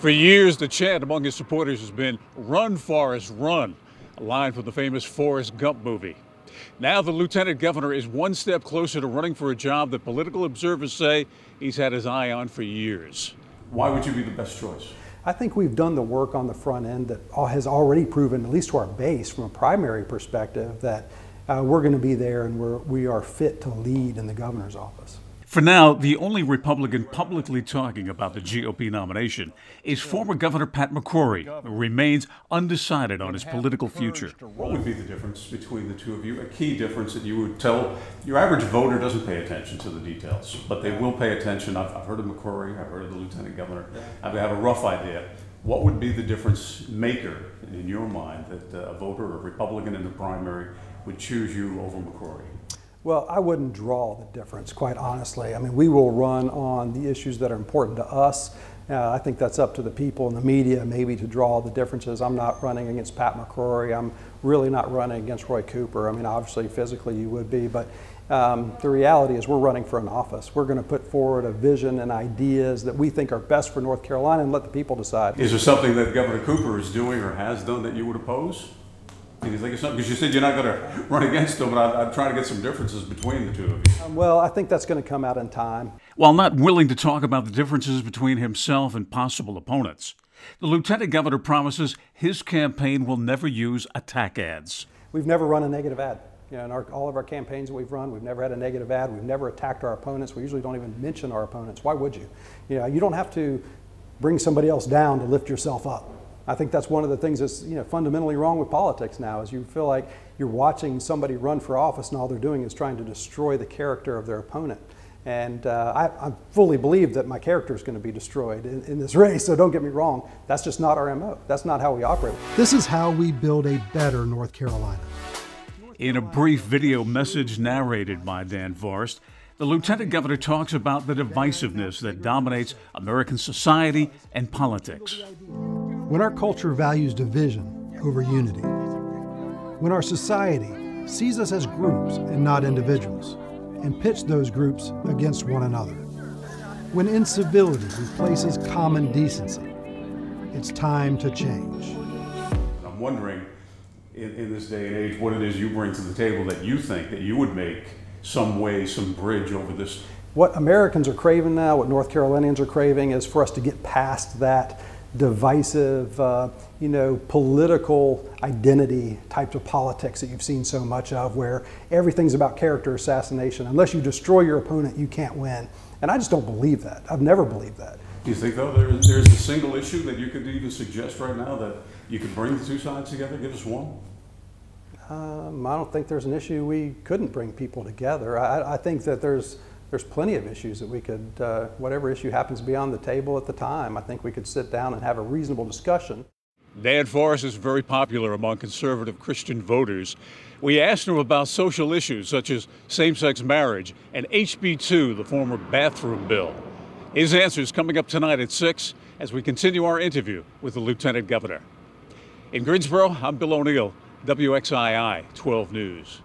For years, the chant among his supporters has been Run, Forrest, run, a line from the famous Forrest Gump movie. Now, the lieutenant governor is one step closer to running for a job that political observers say he's had his eye on for years. Why would you be the best choice? I think we've done the work on the front end that has already proven, at least to our base from a primary perspective, that uh, we're going to be there and we're, we are fit to lead in the governor's office. For now, the only Republican publicly talking about the GOP nomination is former Governor Pat McCrory, who remains undecided on his political future. What would be the difference between the two of you? A key difference that you would tell your average voter doesn't pay attention to the details, but they will pay attention. I've, I've heard of McCrory, I've heard of the Lieutenant Governor. I have a rough idea. What would be the difference maker in your mind that uh, a voter, a Republican in the primary, would choose you over McCrory? Well, I wouldn't draw the difference, quite honestly. I mean, we will run on the issues that are important to us. Uh, I think that's up to the people and the media maybe to draw the differences. I'm not running against Pat McCrory. I'm really not running against Roy Cooper. I mean, obviously, physically you would be, but um, the reality is we're running for an office. We're going to put forward a vision and ideas that we think are best for North Carolina and let the people decide. Is there something that Governor Cooper is doing or has done that you would oppose? Can you think of something? Because you said you're not going to run against them, but I, am trying to get some differences between the two of you. Um, well, I think that's going to come out in time. While not willing to talk about the differences between himself and possible opponents, the lieutenant governor promises his campaign will never use attack ads. We've never run a negative ad. You know, in our, all of our campaigns that we've run, we've never had a negative ad. We've never attacked our opponents. We usually don't even mention our opponents. Why would you? You know, you don't have to bring somebody else down to lift yourself up. I think that's one of the things that's you know fundamentally wrong with politics now is you feel like you're watching somebody run for office and all they're doing is trying to destroy the character of their opponent. And uh, I, I, fully believe that my character is going to be destroyed in, in, this race, so don't get me wrong. That's just not our MO. That's not how we operate. This is how we build a better North Carolina. In a brief video message narrated by Dan Forest, the Lieutenant Governor talks about the divisiveness that dominates American society and politics when our culture values division over unity, when our society sees us as groups and not individuals, and pits those groups against one another, when incivility replaces common decency, it's time to change. I'm wondering, in, in this day and age, what it is you bring to the table that you think that you would make some way, some bridge over this. What Americans are craving now, what North Carolinians are craving, is for us to get past that divisive, uh, you know, political identity types of politics that you've seen so much of, where everything's about character assassination. Unless you destroy your opponent, you can't win. And I just don't believe that. I've never believed that. Do you think, though, there's, there's a single issue that you could even suggest right now that you could bring the two sides together? Give us one. Um, I don't think there's an issue we couldn't bring people together. I, I think that there's there's plenty of issues that we could, uh, whatever issue happens to be on the table at the time, I think we could sit down and have a reasonable discussion. Dan Forest is very popular among conservative Christian voters. We asked him about social issues such as same sex marriage and HB 2, the former bathroom bill. His answer is coming up tonight at 6 as we continue our interview with the Lieutenant Governor. In Greensboro, I'm Bill O'Neill, WXII 12 News.